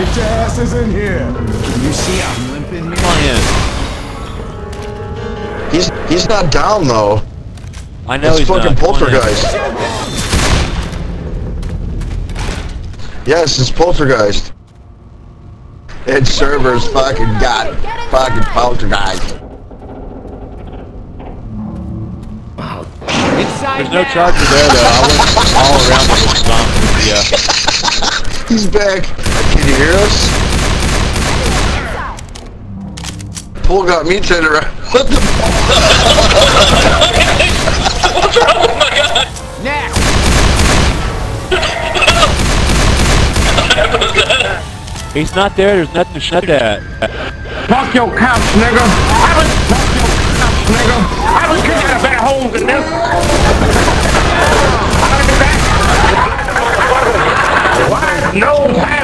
Get your asses in here. You see I'm limping here? Come on in. He's he's not down though. I know It's he's fucking not. Come poltergeist. Yes, it's poltergeist. Ed servers fucking got fucking poltergeist. Inside There's no charger there though. I went all around the zombie. Yeah. He's back. Can you hear us? Pool got me turned around. What the? Next. He's not there. There's nothing to shoot at. Fuck your couch, nigga. No